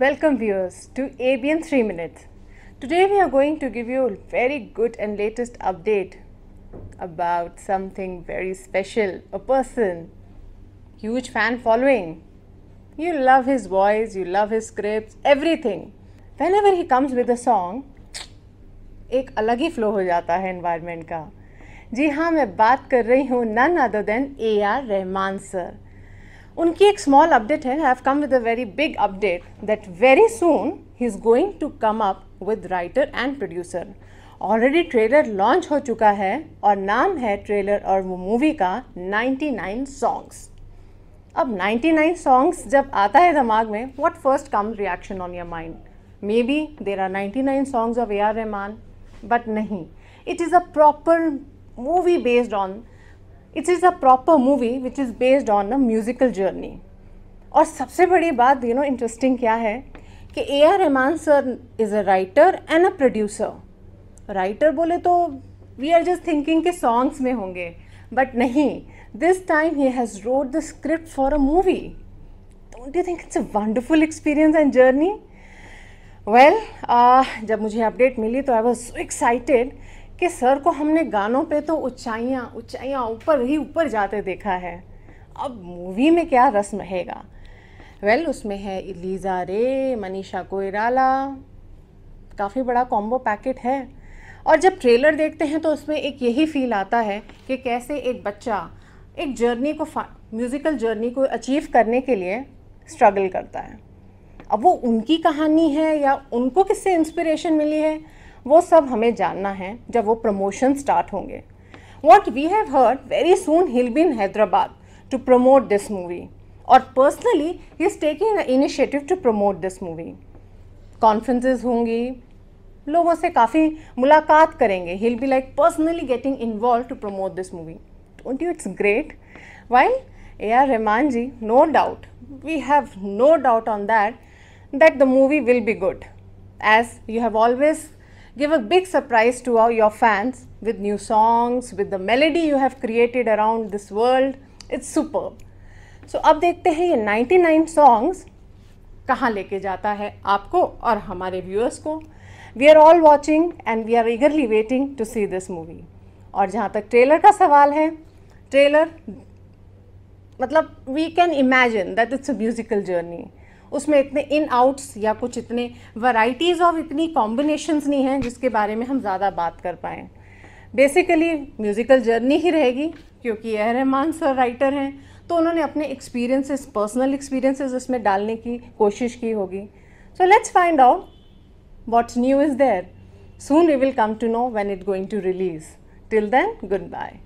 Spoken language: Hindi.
Welcome viewers to ABN 3 Minutes. Today we are going to give you a very good and latest update about something very special, a person, huge fan following. You love his voice, you love his scripts, everything. Whenever he comes with a song, एक अलग ही फ्लो हो जाता है एनवायरनमेंट का जी हाँ मैं बात कर रही हूँ none other than A R Rahman sir उनकी एक स्मॉल अपडेट है I have come with a very big update that very soon he is going to come up with writer and producer already trailer launch हो चुका है और नाम है ट्रेलर और वो मूवी का 99 सॉन्ग्स अब 99 सॉन्ग्स जब आता है दिमाग में what first come reaction on your mind may be there are 99 songs of A R Rahman but नहीं. It is a proper movie based on it is a proper movie which is based on a musical journey और सबसे बड़ी बात यू नो इंटरेस्टिंग क्या है कि A R Rahman sir is a writer and a producer writer बोले तो वी आर जस्ट थिंकिंग के सॉन्ग्स में होंगे बट नहीं. This time he has wrote the script for a movie don't you think it's a wonderful experience and journey well जब मुझे अपडेट मिली तो आई वॉज़ सो एक्साइटेड कि सर को हमने गानों पे तो ऊंचाइयाँ ऊंचाइयाँ ऊपर ही ऊपर जाते देखा है। अब मूवी में क्या रस्म रहेगा वेल well, उसमें है इलीज़ा रे मनीषा कोयराला काफ़ी बड़ा कॉम्बो पैकेट है। और जब ट्रेलर देखते हैं तो उसमें एक यही फील आता है कि कैसे एक बच्चा एक जर्नी को म्यूज़िकल जर्नी को अचीव करने के लिए स्ट्रगल करता है। अब वो उनकी कहानी है या उनको किससे इंस्पिरेशन मिली है? वो सब हमें जानना है जब वो प्रमोशन स्टार्ट होंगे। What we have heard very soon he'll be in Hyderabad to promote this movie और personally he is taking initiative to promote this movie conferences होंगी, लोगों से काफ़ी मुलाकात करेंगे। He'll be like personally getting involve to promote this movie don't you it's great while A R Rahman ji no doubt we have no doubt on that that the movie will be good. As you have always give a big surprise to all your fans with new songs with the melody you have created around this world it's superb so अब देखते हैं ये 99 songs कहाँ लेके जाता है आपको और हमारे व्यूअर्स को we are all watching and we are eagerly waiting to see this movie और जहाँ तक ट्रेलर का सवाल है ट्रेलर मतलब we can imagine that it's a musical journey उसमें इतने इन आउट्स या कुछ इतने वैरायटीज़ ऑफ़ इतनी कॉम्बिनेशंस नहीं हैं जिसके बारे में हम ज़्यादा बात कर पाएँ। बेसिकली म्यूज़िकल जर्नी ही रहेगी, क्योंकि ए रहमान सर राइटर हैं तो उन्होंने अपने एक्सपीरियंसेस पर्सनल एक्सपीरियंसेस इसमें डालने की कोशिश की होगी। So let's find out what's new is there soon we will come to know when it going to release till then goodbye